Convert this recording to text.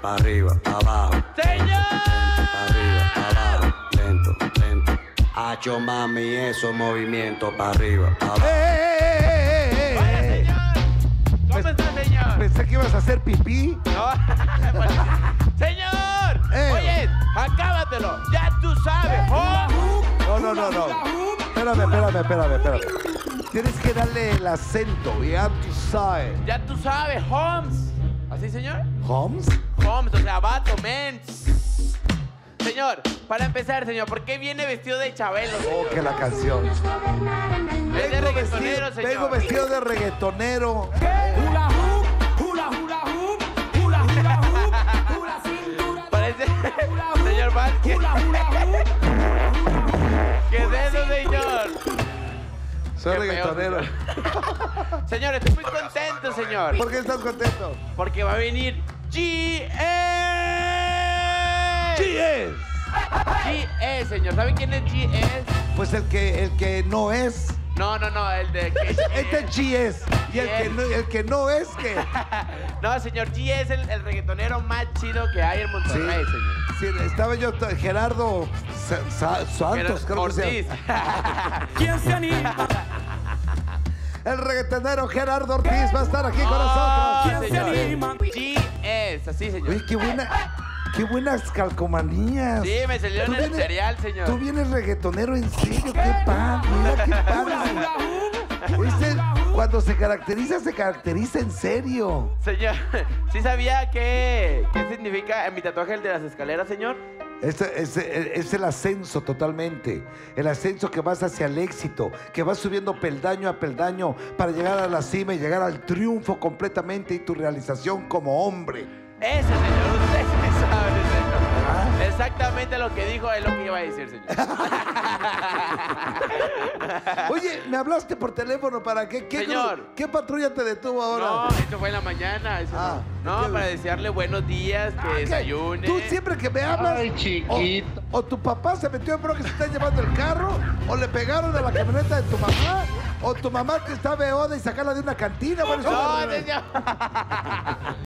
para arriba, para abajo. ¡Señor! Para arriba, para abajo. Lento, lento. Hacho mami, esos movimientos para arriba, para abajo. ¡Eh, eh, eh, eh, eh, eh! señor. ¿Cómo está, señor? Pensé que ibas a hacer pipí. No. señor. Eh. Oye, acábatelo. Ya tú sabes. Oh. No, no, no, no. Espérame, espérame, espérame, espérame. Tienes que darle el acento, ya tú sabes. Ya tú sabes, Holmes. ¿Así, señor? ¿Holmes? Holmes, o sea, vato, men. Señor, para empezar, señor, ¿por qué viene vestido de Chabelo? Oh, señor? que la canción. Es de Vengo reggaetonero, vestido, señor. vengo vestido de reggaetonero. Hula Soy Qué reggaetonero. señor. Señor, estoy muy contento, señor. ¿Por qué estás contento? Porque va a venir GS. ¿Quién es? GS, señor. ¿Sabe quién es GS? Pues el que, el que no es. No, no, no, el de... Este es GS. Y el que no, el que no es, que. No, señor, G es el, el reggaetonero más chido que hay en Monterrey, señor. Sí, estaba yo, Gerardo Sa- Sa- Santos, creo que se. ¿Quién se anima? El reggaetonero Gerardo Ortiz va a estar aquí con Ah, nosotros. ¿Quién se anima? G es, así, señor. Oye, qué buena, qué buenas calcomanías. Sí, me salió Tú en el vienes- cereal, señor. Tú vienes reggaetonero en serio, qué padre, mira qué padre. Este, cuando se caracteriza, se caracteriza en serio. Señor, ¿sí sabía qué, qué significa en mi tatuaje el de las escaleras, señor? Este es, es el ascenso totalmente. El ascenso que vas hacia el éxito, que vas subiendo peldaño a peldaño para llegar a la cima y llegar al triunfo completamente y tu realización como hombre. Eso, señor, usted sabe, señor. Ah. Exactamente lo que dijo es lo que iba a decir, señor. Oye, me hablaste por teléfono para qué? ¿Qué, Señor. ¿Qué patrulla te detuvo ahora? No, esto fue en la mañana. eso Ah, no, para desearle buenos días, que Ah. Tú siempre que me hablas. Ay, chiquito. O, o tu papá se metió en bro que se está llevando el carro, o le pegaron a la camioneta de tu mamá, o tu mamá que está beoda y sacarla de una cantina. Bueno, eso- No, señor.